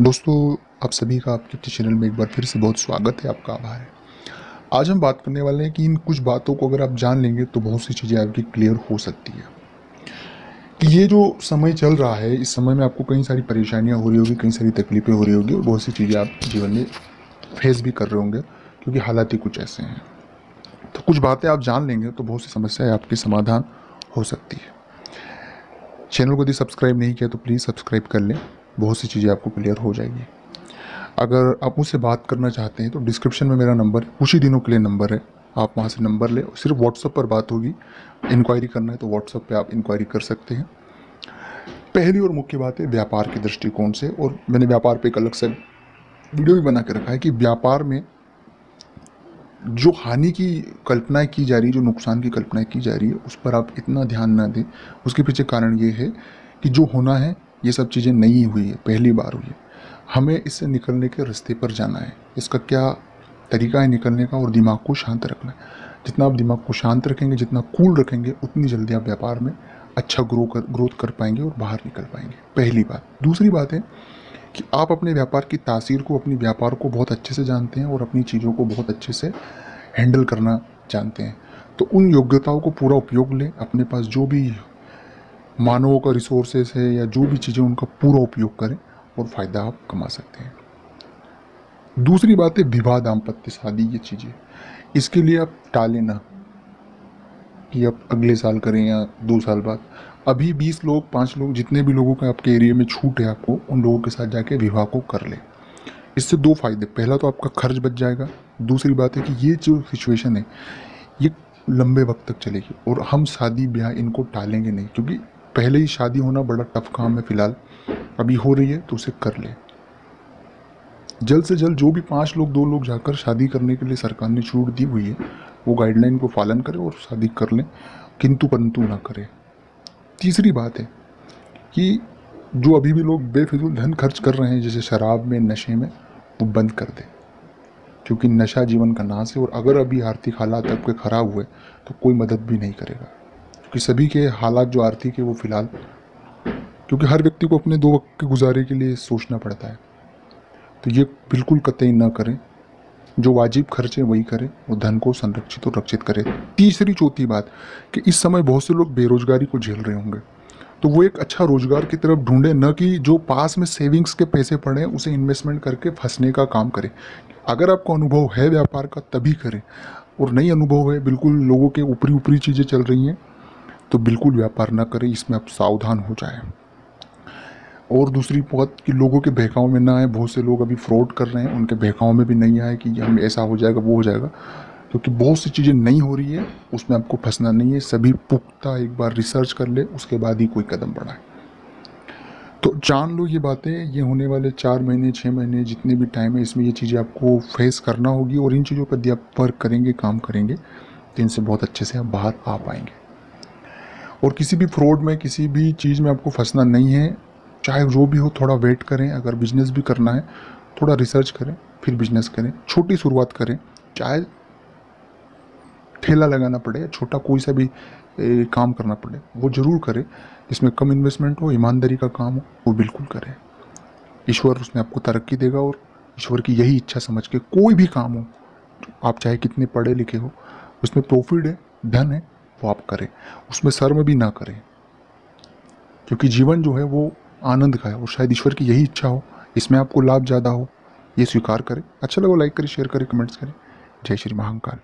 दोस्तों, आप सभी का आपके चैनल में एक बार फिर से बहुत स्वागत है, आपका आभार है। आज हम बात करने वाले हैं कि इन कुछ बातों को अगर आप जान लेंगे तो बहुत सी चीज़ें आपकी क्लियर हो सकती है। कि ये जो समय चल रहा है, इस समय में आपको कई सारी परेशानियाँ हो रही होगी, कई सारी तकलीफ़ें हो रही होगी और बहुत सी चीज़ें आप जीवन में फेस भी कर रहे होंगे, क्योंकि हालात ही कुछ ऐसे हैं। तो कुछ बातें आप जान लेंगे तो बहुत सी समस्याएँ आपकी समाधान हो सकती है। चैनल को यदि सब्सक्राइब नहीं किया तो प्लीज़ सब्सक्राइब कर लें। बहुत सी चीज़ें आपको क्लियर हो जाएगी। अगर आप मुझसे बात करना चाहते हैं तो डिस्क्रिप्शन में मेरा नंबर कुछ ही दिनों के लिए नंबर है। आप वहाँ से नंबर लें, सिर्फ़ व्हाट्सअप पर बात होगी। इंक्वायरी करना है तो व्हाट्सअप पे आप इंक्वायरी कर सकते हैं। पहली और मुख्य बात है व्यापार के दृष्टिकोण से, और मैंने व्यापार पे एक अलग से वीडियो भी बना के रखा है कि व्यापार में जो हानि की कल्पनाएँ की जा रही है, जो नुकसान की कल्पनाएँ की जा रही है, उस पर आप इतना ध्यान ना दें। उसके पीछे कारण ये है कि जो होना है ये सब चीज़ें नहीं हुई है, पहली बार हुई है। हमें इससे निकलने के रास्ते पर जाना है। इसका क्या तरीका है निकलने का और दिमाग को शांत रखना है। जितना आप दिमाग को शांत रखेंगे, जितना कूल रखेंगे, उतनी जल्दी आप व्यापार में अच्छा ग्रो कर ग्रोथ कर पाएँगे और बाहर निकल पाएँगे। पहली बात। दूसरी बात है कि आप अपने व्यापार की तासीर को, अपने व्यापार को बहुत अच्छे से जानते हैं और अपनी चीज़ों को बहुत अच्छे से हैंडल करना जानते हैं। तो उन योग्यताओं को पूरा उपयोग लें। अपने पास जो भी मानवों का रिसोर्सेस है या जो भी चीज़ें उनका पूरा उपयोग करें, और फ़ायदा आप कमा सकते हैं। दूसरी बात है विवाह दाम्पत्य शादी, ये चीज़ें। इसके लिए आप टालें ना कि आप अगले साल करें या दो साल बाद। अभी बीस लोग, पाँच लोग, जितने भी लोगों का आपके एरिया में छूट है आपको, उन लोगों के साथ जाके विवाह को कर लें। इससे दो फ़ायदे, पहला तो आपका खर्च बच जाएगा, दूसरी बात है कि ये जो सिचुएशन है, ये लंबे वक्त तक चलेगी, और हम शादी ब्याह इनको टालेंगे नहीं, क्योंकि पहले ही शादी होना बड़ा टफ काम है फ़िलहाल। अभी हो रही है तो उसे कर ले। जल्द से जल्द जो भी पाँच लोग, दो लोग जाकर शादी करने के लिए सरकार ने छूट दी हुई है। वो गाइडलाइन को पालन करें और शादी कर लें, किंतु परंतु ना करें। तीसरी बात है कि जो अभी भी लोग बेफिजूल धन खर्च कर रहे हैं, जैसे शराब में, नशे में, वो बंद कर दें। क्योंकि नशा जीवन का नाश है और अगर अभी आर्थिक हालात आपके ख़राब हुए तो कोई मदद भी नहीं करेगा। क्योंकि सभी के हालात जो आर्थिक है वो फ़िलहाल, क्योंकि हर व्यक्ति को अपने दो वक्त के गुजारे के लिए सोचना पड़ता है। तो ये बिल्कुल कतई ना करें। जो वाजिब खर्चे वही करें वो धन को संरक्षित और रक्षित करें। तीसरी चौथी बात कि इस समय बहुत से लोग बेरोजगारी को झेल रहे होंगे। तो वो एक अच्छा रोज़गार की तरफ़ ढूंढे, न कि जो पास में सेविंग्स के पैसे पड़े उसे इन्वेस्टमेंट करके फंसने का काम करें। अगर आपको अनुभव है व्यापार का तभी करें। और नई अनुभव है, बिल्कुल लोगों के ऊपरी ऊपरी चीज़ें चल रही हैं। तो बिल्कुल व्यापार ना करें, इसमें आप सावधान हो जाएँ। और दूसरी बात कि लोगों के बहकाव में ना आए, बहुत से लोग अभी फ्रॉड कर रहे हैं, उनके बहकाव में भी नहीं आए कि हम ऐसा हो जाएगा, वो हो जाएगा। क्योंकि बहुत सी चीज़ें नहीं हो रही है, उसमें आपको फंसना नहीं है, सभी पुख्ता एक बार रिसर्च कर ले, उसके बाद ही कोई कदम बढ़ाए। तो जान लो ये बातें, ये होने वाले चार महीने छः महीने, जितने भी टाइम है, इसमें ये चीज़ें आपको फेस करना होगी और इन चीज़ों पर यदि आप वर्क करेंगे, काम करेंगे तो इनसे बहुत अच्छे से आप बाहर आ पाएँगे। और किसी भी फ्रॉड में, किसी भी चीज़ में आपको फंसना नहीं है। चाहे जो भी हो, थोड़ा वेट करें। अगर बिज़नेस भी करना है, थोड़ा रिसर्च करें, फिर बिज़नेस करें। छोटी शुरुआत करें। चाहे ठेला लगाना पड़े, छोटा कोई सा भी काम करना पड़े, वो ज़रूर करें। जिसमें कम इन्वेस्टमेंट हो, ईमानदारी का काम हो, वो बिल्कुल करें। ईश्वर उसमें आपको तरक्की देगा और ईश्वर की यही इच्छा समझ के कोई भी काम हो, आप चाहे कितने पढ़े लिखे हो, उसमें प्रॉफिट है, धन है वो आप करें, उसमें शर्म भी ना करें। क्योंकि जीवन जो है वो आनंद का है और शायद ईश्वर की यही इच्छा हो, इसमें आपको लाभ ज़्यादा हो, ये स्वीकार करें। अच्छा लगा लाइक करें शेयर करें कमेंट्स करें। जय श्री महाकाल।